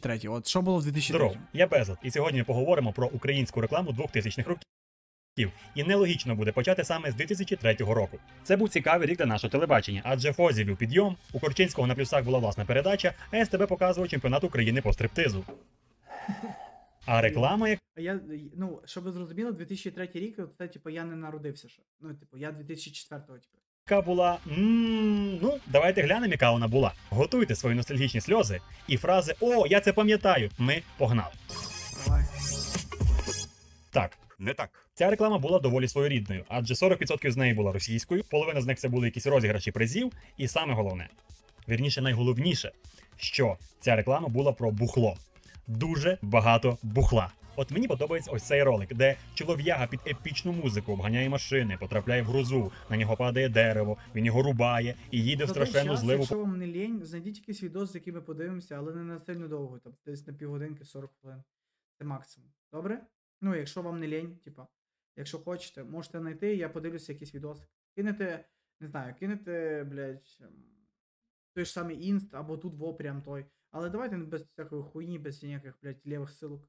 2003. От що було в 2003? Здоров, я Безот, і сьогодні ми поговоримо про українську рекламу 2000-х років. І нелогічно буде почати саме з 2003 року. Це був цікавий рік для нашого телебачення, адже Фозі вів підйом, у Корчинського на плюсах була власна передача, а СТБ показував чемпіонат України по стриптизу. А реклама, як Я, ну, щоб ви зрозуміли, 2003 рік, це, типу, я не народився ще. Ну, типу, я 2004-го, типу. Яка була. м, Ну, давайте глянемо, яка вона була. Готуйте свої ностальгічні сльози і фрази О, я це пам'ятаю. Ми погнали. Давай. Так, Не так. Ця реклама була доволі своєрідною, адже 40% з неї була російською, половина з них це були якісь розіграші призів, і саме головне, вірніше, найголовніше, що ця реклама була про бухло. Дуже багато бухла. От мені подобається ось цей ролик, де чолов'яга під епічну музику обганяє машини, потрапляє в грузу, на нього падає дерево, він його рубає і їде в страшенну зливу. Якщо вам не лінь, знайдіть якийсь відос, з яким ми подивимося, але не на сильно довго, там десь на півгодинки 40 хвилин. Це максимум. Добре? Ну, якщо вам не лінь, типа, якщо хочете, можете знайти, я подивлюся якийсь відос. Кинете, не знаю, кинете, блядь, ем, той ж самий інст, або тут во прям той. Але давайте без всякої хуйні, без ніяких, блядь, лівих силок.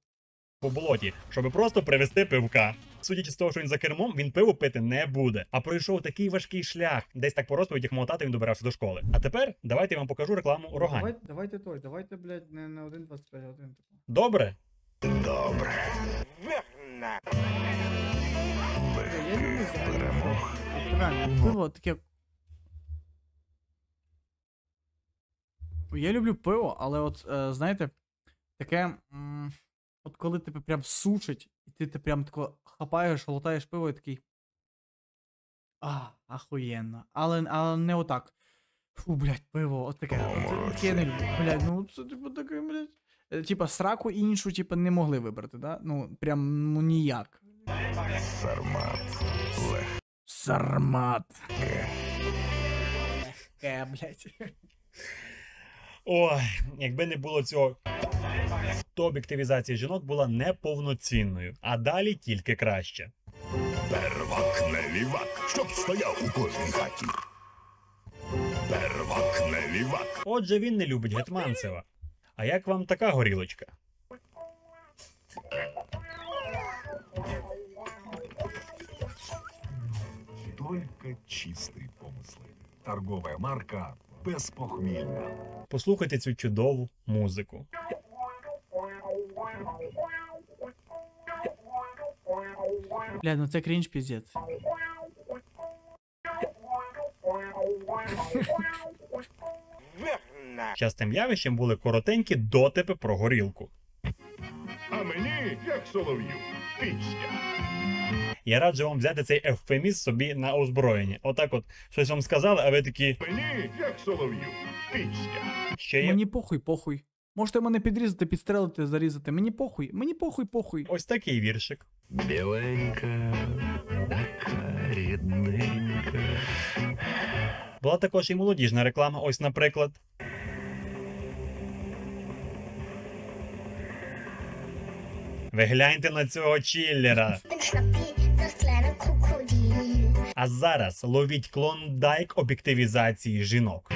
По болоті, щоб просто привезти пивка. Судячи з того, що він за кермом, він пиво пити не буде. А пройшов такий важкий шлях. Десь так по розповідях мотати він добирався до школи. А тепер давайте я вам покажу рекламу Рогань. Давайте, давайте той, давайте, блядь, не на 1.25, а 1, типу. Добре? Бля, Я люблю пиво таке. Я люблю пиво, але от, е, знаєте, таке. м, От коли тебе прям сушить, і ти, ти прям тако хапаєш, лутаєш пиво і такий. А, ахуєнно. Але, але не отак. Фу, блядь, пиво, от таке. Це, я не люблю. Блядь, ну це типу таке, блядь. Е, Типа сраку іншу, типа, не могли вибрати, да? Ну, прям ну ніяк. Сармат. Е, блядь. Ой, якби не було цього, то об'єктивізація жінок була неповноцінною, а далі тільки краще. Первак не лівак, щоб стояв у кожній хаті. Первак не лівак. Отже, він не любить Гетманцева. А як вам така горілочка? Только чистые помыслы. Торговая марка «Беспохмельна». Послухайте цю чудову музику. Бля, ну це крінж піздець. Частим явищем були коротенькі дотипи про горілку. А мені, як солов'ю, пісня. Я раджу вам взяти цей ефемізм собі на озброєння. Отак, от щось вам сказали, а ви такі Мені, як солов'ю, пісня. ще є Мені похуй, похуй. Можете мене підрізати, підстрелити, зарізати. Мені похуй, мені похуй, похуй. ось такий віршик. Беленька, така рідненька. Була також і молодіжна реклама, ось, наприклад. Ви гляньте на цього чиллера. Schnappi, Krokodil. А зараз ловіть клондайк об'єктивізації жінок.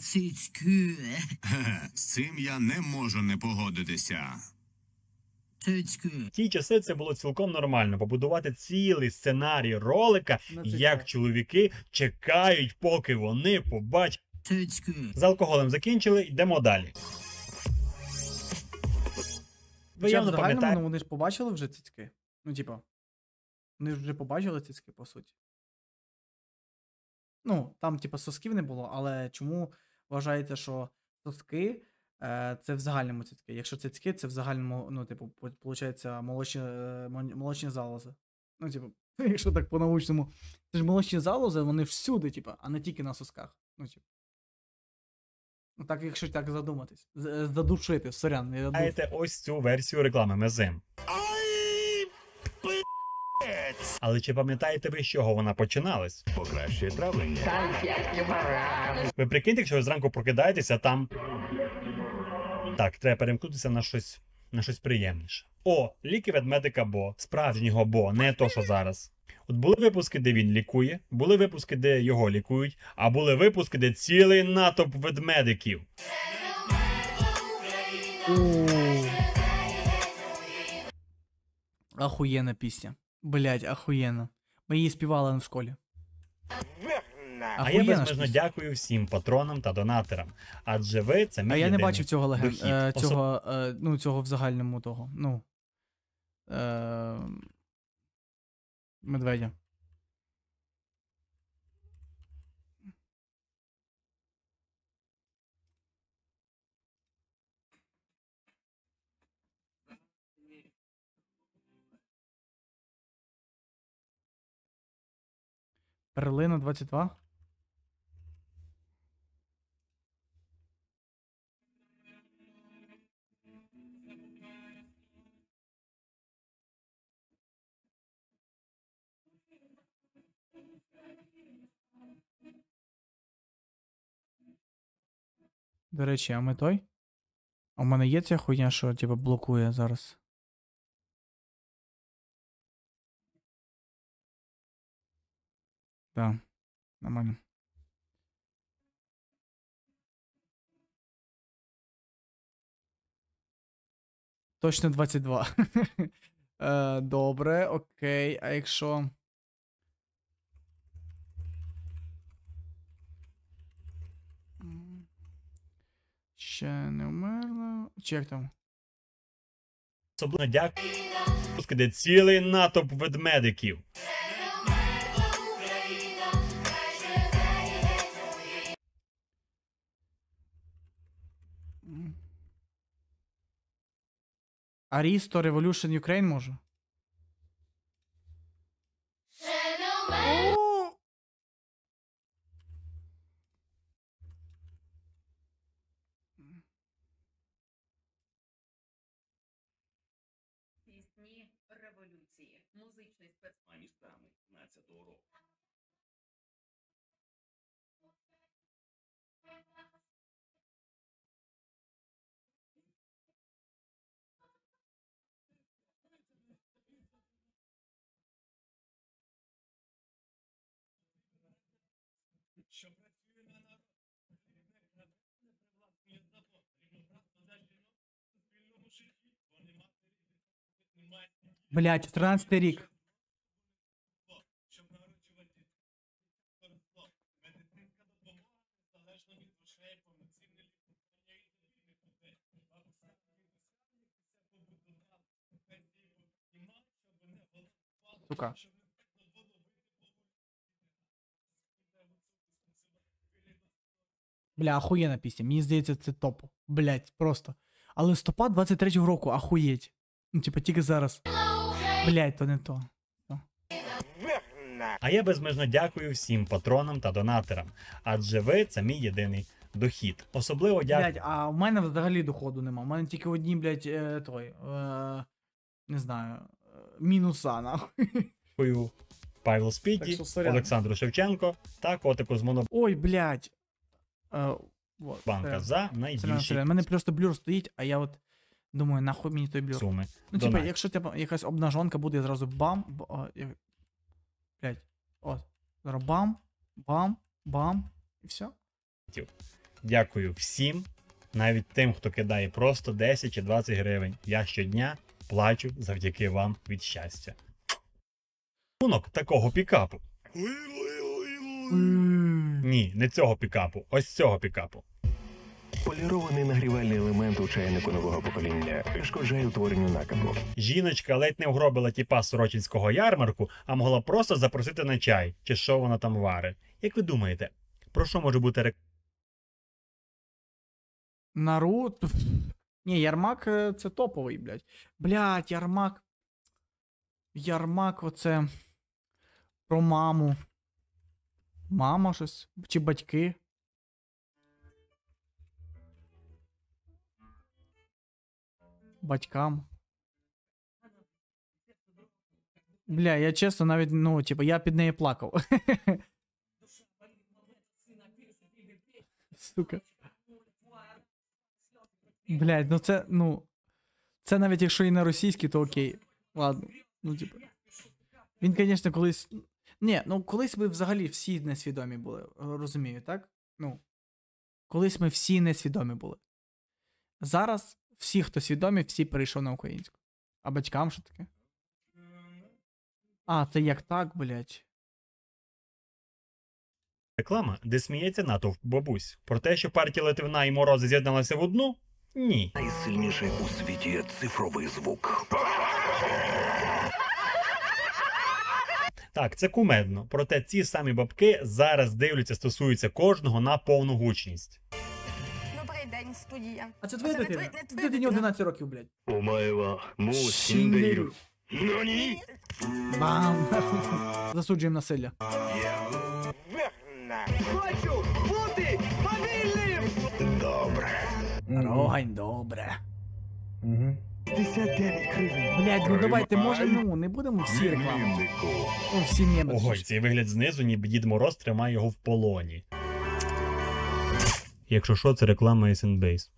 Цицьки. З цим я не можу не погодитися. Цицьки. В ті часи це було цілком нормально побудувати цілий сценарій ролика, Ну, це як так. чоловіки чекають, поки вони побачать. Цицьки. З алкоголем закінчили, йдемо далі. Ви явно пам'ятаєте. ну вони ж побачили вже цицьки. Ну, типа. Вони ж вже побачили цицьки, по суті. Ну, там, типа, сосків не було, але чому вважаєте, що соски е, це в загальному цицьки? Якщо цицьки, це в загальному, ну, типу, виходить, молочні, е, молочні залози. Ну, типу, якщо так по-научному. Це ж молочні залози, вони всюди, типа, а не тільки на сосках. Ну, типу. Ну, так, якщо так задуматись. Е, Задушити, сорян, я душ. Знаєте ось цю версію реклами Мезим. Але чи пам'ятаєте ви, з чого вона починалась? Покращує травлення. Ви прикиньте, якщо ви зранку прокидаєтеся, там. Так, треба перемкнутися на щось на щось приємніше. О, ліки ведмедика Бо, справжнього Бо, не то, що зараз. От були випуски, де він лікує, були випуски, де його лікують, а були випуски, де цілий натовп ведмедиків. Охуєнна пісня. Блять, охуєнна. Ми її співали в школі. А я безмежно дякую всім патронам та донаторам. Адже ви це мій А я не бачив цього леген... е, Особ- цього, е, ну, цього в загальному того. Ну. Е... Медведя. Перлина 22. До речі, а ми той? А у мене є ця хуйня, що типу блокує зараз. Так, нормально. Точно 22. Е, Добре, окей. А якщо. Ще не вмерла. Чи як там? Особливо дякую, де цілий натовп ведмедиків. Арісто Revolution Ukraine може? 15 року. Блять, 13 рік. Сука. Бля, охуєнна пісня. Мені здається, це топ. Блять, просто. А листопад 23-го року, ахуєть. Ну, типа, тільки зараз. Блять, то не то. А я безмежно дякую всім патронам та донаторам. Адже ви це мій єдиний дохід. Особливо дякую. Блять, а в мене взагалі доходу нема. У мене тільки одні, блять, е, той. Е, не знаю. Мінуса, нахуй. Павло сорян. Олександру Шевченко та котику з Ой, блять. Е, вот, Монобанка е, за найбільші. У мене просто блюр стоїть, а я от думаю, нахуй мені той блюр. суми. Ну, типа, якщо типа, якась обнажонка буде, я зразу бам. б-. Блять. От. Зараз бам, бам, бам, і все. Дякую всім, навіть тим, хто кидає просто 10 чи 20 гривень. Я щодня плачу завдяки вам від щастя. Рахунок такого пікапу. Ні, не цього пікапу, ось цього пікапу. Полірований нагрівальний елемент у чайнику нового покоління перешкоджає утворенню накипу. Жіночка ледь не вгробила тіпа з Сорочинського ярмарку, а могла просто запросити на чай, чи що вона там варить. Як ви думаєте, про що може бути рек... Нарут. Ні, Ярмак е, це топовий, блядь. Блядь, Ярмак. Ярмак, оце. Про маму. Мама щось. Чи батьки. Батькам. Бля, я чесно навіть, ну, типу, я під неї плакав. Сука. Блядь, ну це, ну. Це навіть якщо і на російській, то окей. Ладно. Ну, типу. Він, звісно, колись. Ні, ну колись ми взагалі всі несвідомі були, розумію, так? Ну. Колись ми всі несвідомі були. Зараз всі, хто свідомі, всі перейшов на українську. А батькам що таке? А, це як так, блядь. Реклама, де сміється натовп бабусь. Про те, що партія Литвина і Морози з'єдналися в одну? Ні. Найсильніший у світі цифровий звук. Так, це кумедно. Проте ці самі бабки зараз дивляться, стосуються кожного на повну гучність. Добрий день, студія. А це твоя дитина? Дитині 11 років, блядь. Омаєва мусіндейру. Ну, Нані? Мам. Засуджуємо насилля. Я Рогань, добре. Блядь, ну давайте, може, ну, не будемо всі реклами. Ну, всі меми. Точніше. цей вигляд знизу, ніби Дід Мороз тримає його в полоні. Якщо що, це реклама SNBase.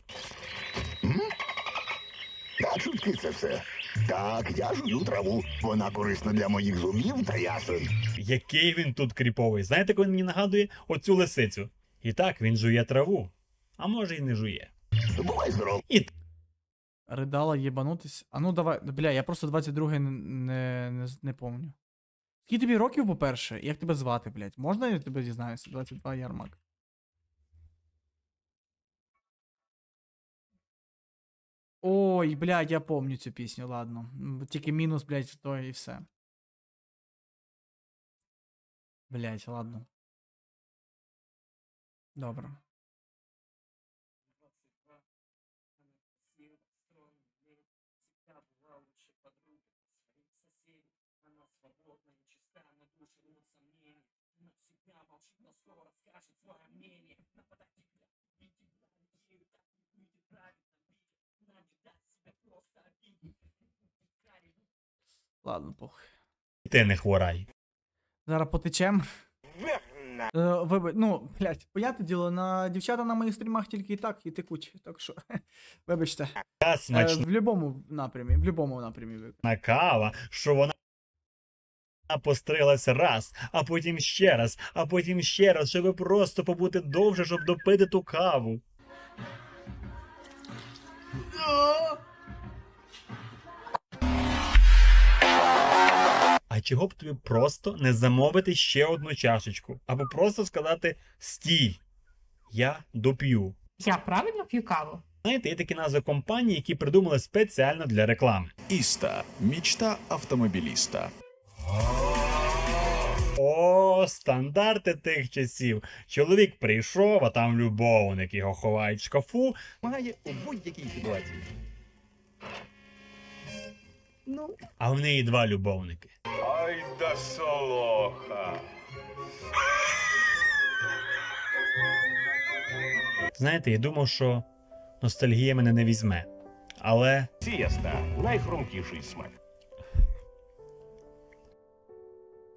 Та чутки це все. Так, я жую траву. Вона корисна для моїх зубів та ясен. Який він тут кріповий. Знаєте, коли він мені нагадує оцю лисицю? І так, він жує траву. А може й не жує. Бувай здоров. І Ридала єбанутись. А ну давай, бля, я просто 22 не, не, не, не помню. Скільки тобі років, по-перше? Як тебе звати, блядь? Можна я тебе дізнаюся? 22 Ярмак. Ой, блядь, я помню цю пісню, ладно. Тільки мінус, блядь, то і все. Блядь, ладно. Добре. Ладно, похуй. ти не хворай. Зараз потечем. Е, вибач, ну, блядь, понятне діло, на дівчата на моїх стрімах тільки і так і текуть. Так що, вибачте. Та Е, смачна в будь-якому напрямі, в будь-якому напрямі. ви- кава, що вона пострилась раз, а потім ще раз, а потім ще раз, щоб просто побути довше, щоб допити ту каву. А чого б тобі просто не замовити ще одну чашечку? Або просто сказати стій, я доп'ю. Я правильно п'ю каву? Знаєте, є такі назви компаній, які придумали спеціально для реклами. Іста. Мічта автомобіліста. О, стандарти тих часів. Чоловік прийшов, а там любовник його ховають в шкафу. Має у будь-якій ситуації. А в неї два любовники. Ай да солоха. Знаєте, я думав, що ностальгія мене не візьме. Але Сієста найхрумкіший смак.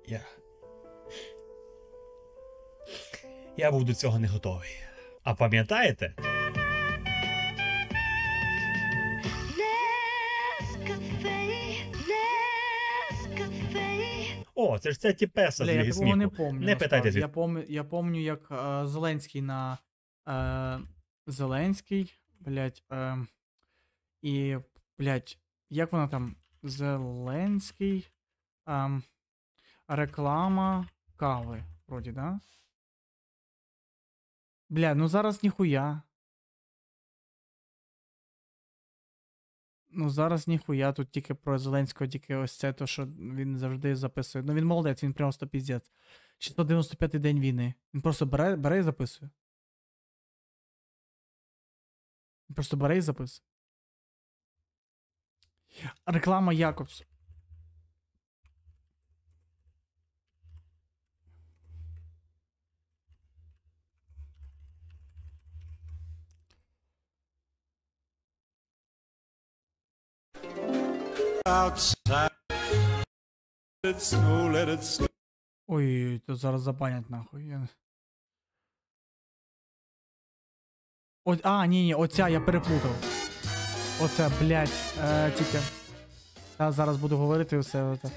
я. Я був до цього не готовий. А пам'ятаєте? О, це ж ця тіпеса з Бля, я Ліги такого не помню. Не питайте звідки. Я помню, я помню, як е, Зеленський на. Е, Зеленський, блядь, е, і, блядь, як вона там? Зеленський. Е, реклама кави, вроді, да? Бля, ну зараз ніхуя. Ну, зараз ніхуя, тут тільки про Зеленського, тільки ось це, то, що він завжди записує. Ну він молодець, він просто піздець. 695 день війни. Він просто бере, бере і записує. Він просто бере і записує. Реклама Якобс. Ой, то зараз забанять нахуй. Я... О, а, ні, ні, оця я переплутав. Оце, блядь, е, тільки. Та зараз буду говорити все. Це.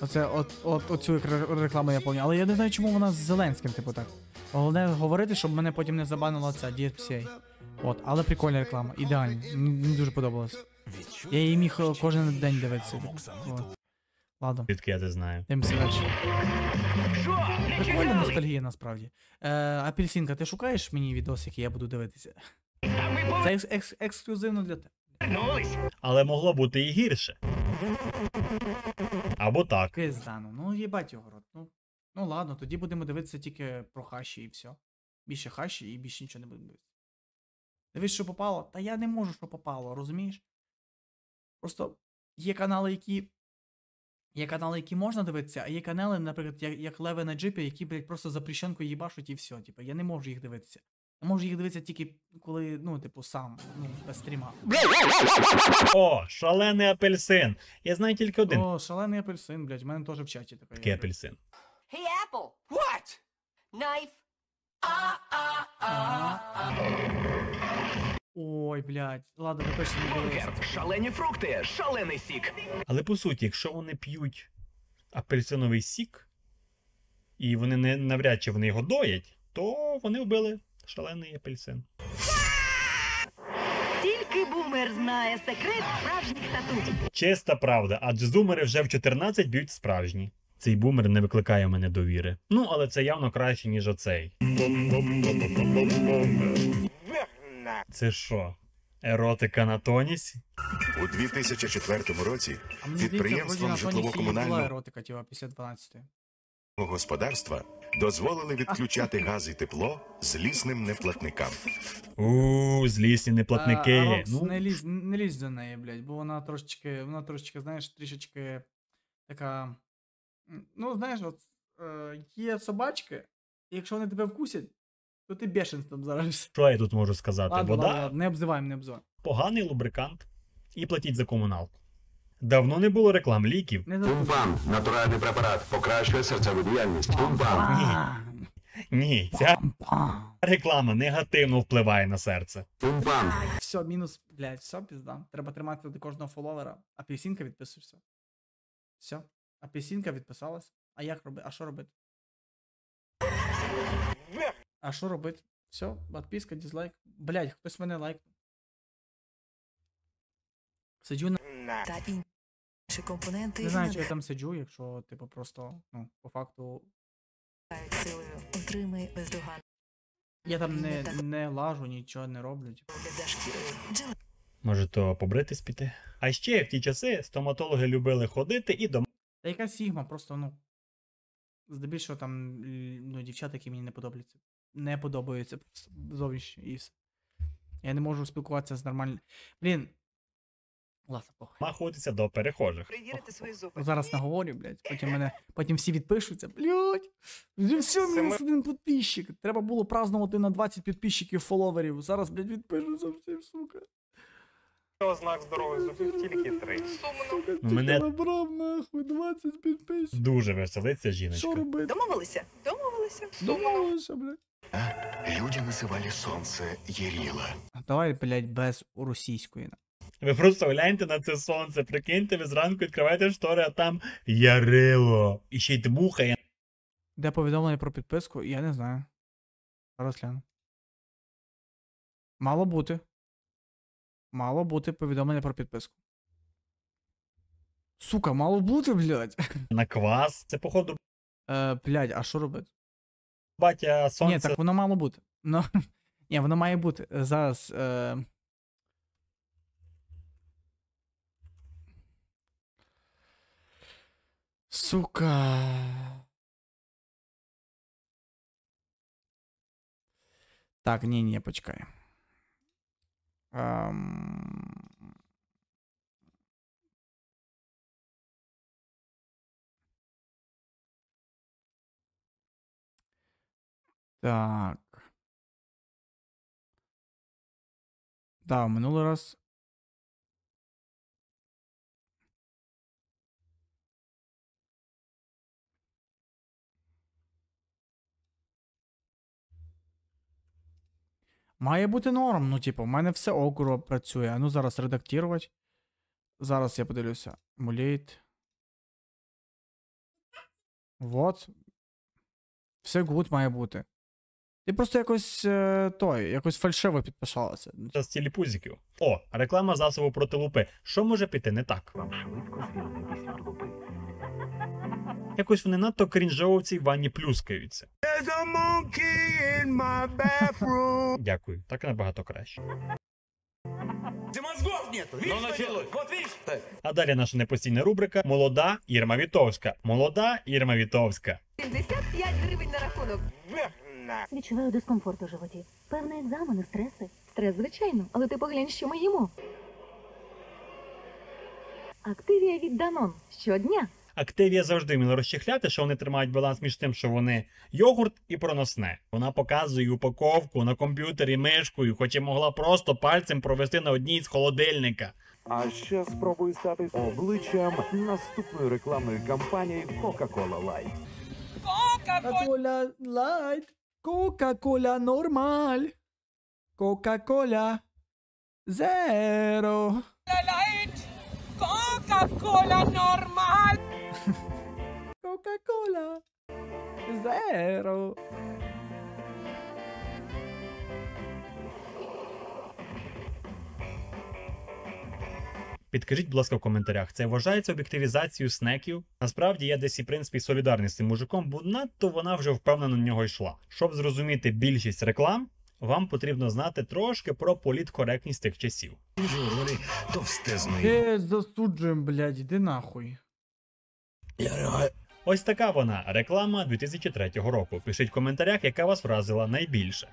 Оце от, от, оцю рекламу я пам'ятаю. Але я не знаю, чому вона з Зеленським, типу так. Головне говорити, щоб мене потім не забанила ця DSPCA. От, але прикольна реклама, ідеальна. Мені дуже подобалось. Я її міг кожен день дивитися. Ладно, Звідки я це знаю? дивимося далі. Прикольна ностальгія насправді. Е, апельсинка, ти шукаєш мені відос, який я буду дивитися? Це екс- екс- ексклюзивно для тебе. Але могло бути і гірше. Або так. Пиздано. Ну їбать його рот. Ну, ну ладно, тоді будемо дивитися тільки про хаші і все. Більше хаші і більше нічого не будемо дивитися. Дивись, що попало? Та я не можу, що попало, розумієш? Просто є канали, які. Є канали, які можна дивитися, а є канали, наприклад, як, як Леве на джипі, які, блядь, просто запрещенку їбашуть і все. Типу, я не можу їх дивитися. Я можу їх дивитися тільки коли, ну, типу, сам, ну, без стріма. О, шалений апельсин. Я знаю тільки один О, шалений апельсин, блядь, в мене теж в чаті така. такий апельсин. Hey, Apple. What? Knife. Ой, блядь. Ладно, ви точно не дивилися. Шалені фрукти, шалений сік. Але по суті, якщо вони п'ють апельсиновий сік, і вони не навряд чи вони його доять, то вони вбили шалений апельсин. Тільки бумер знає секрет справжніх татусів. Чиста правда, адже зумери вже в 14 б'ють справжні. Цей бумер не викликає в мене довіри. Ну, але це явно краще, ніж оцей. Це що? Еротика на тонісі? У 2004 році була житлово-комунального еротика, типа, після 12. господарства дозволили відключати газ і тепло злісним неплатникам. У, злісні неплатники. А, Рокс, ну, не лізь, не лізь до неї, блядь, бо вона трошечки, вона трошечки, знаєш, трішечки така. Ну, знаєш, от е, є собачки, і якщо вони тебе вкусять, то ти бешенством заражишся. що я тут можу сказати? Ладно, Вода ладно, ладно, не обзиваємо, не обзиваємо. поганий лубрикант. І платіть за комуналку. Давно не було реклам ліків. Не засуджуємо. натуральний препарат, покращує серцеву діяльність. А, Ні, ця пам. реклама негативно впливає на серце. Все, мінус, блядь, все, пізда. Треба тримати до кожного фоловера. Апельсинка відписуєшся. Все. Апельсинка відписалась. А як робити? А що робити? А що робити? Все, підписка, дизлайк. Блядь, хтось мене лайкнув. Сиджу на. та інші компоненти Не знаю, чи я там сиджу, якщо, типу, просто, ну, по факту. силою. Отримай бездоганну Я там не, не лажу, нічого не роблю. Типу. Може, то побритись піти? А ще в ті часи стоматологи любили ходити і до Та яка Сігма, просто, ну. Здебільшого там ну, дівчата, які мені не подобаються. Не подобаються просто зовнішньо і все. Я не можу спілкуватися з нормальним. Блін. Ладно, похуй. ма до перехожих. Перевірити свої зуби. Зараз наговорю, блядь. Потім мене. Потім всі відпишуться. Блядь. Вже все, мінус один підписчик. Треба було празднувати на 20 підписчиків фоловерів. Зараз, блядь, відпишуться всі, сука. Ознак здорових зубів тільки три. Сука, Ну, мене- набрав нахуй 20 підписчиків. Дуже веселиться Що робити? Домовилися? Домовилися. Домовилися, блядь. Люди називали сонце Єріла. Давай, блядь, без російської. Ви просто гляньте на це сонце, прикиньте, ви зранку відкриваєте штори, а там ярило. І ще й дмухає. Де повідомлення про підписку, я не знаю. Зараз гляну. Мало бути. Мало бути повідомлення про підписку. Сука, мало бути, блядь. На квас. Це, походу, Е, блядь, а що робити? батя сонце. Ні, так воно мало бути. Ну, ні, воно має бути. Е, Зараз. Е... Сука. Так, ні, ні, почекай. Ем... Так. Да, минулий раз. Має бути норм. Ну, типу, в мене все округо працює. А ну зараз редактувати. Зараз я подивлюся. Emulate. Вот. Все good має бути. Ти просто якось е, той, якось фальшиво підписалася. з тіліпузиків. О, реклама засобу проти лупи. Що може піти не так? Вам швидко звільнитись лупи. Якось вони надто крінжово в цій ванні плюскаються. Дякую, так набагато краще. мозгов нету. Видишь, ну, началось. Вот видишь? А далі наша непостійна рубрика Молода Ірма Вітовська. Молода Ірма Вітовська. 75 гривень на рахунок. Відчуваю дискомфорт у животі. Певно, екзамени, стреси. Стрес, звичайно, але ти поглянь, що ми їмо. Активія від Данон. Щодня. Активія завжди вміла розчехляти, що вони тримають баланс між тим, що вони йогурт і проносне. Вона показує упаковку на комп'ютері мишкою, хоч і могла просто пальцем провести на одній з холодильника. А ще спробую стати обличчям наступної рекламної кампанії Coca-Cola Light. Coca-Cola Light. Coca-Cola normal. Coca-Cola zero. Coca-Cola normal. Coca-Cola zero. Підкажіть, будь ласка, в коментарях, це вважається об'єктивізацією снеків? Насправді я десь і в принципі солідарний з цим мужиком, бо надто вона вже впевнено на нього йшла. Щоб зрозуміти більшість реклам, вам потрібно знати трошки про політкоректність тих часів. Вони товстезної. Ти засуджуєм, блядь, іди нахуй. Ось така вона реклама 2003 року. Пишіть в коментарях, яка вас вразила найбільше.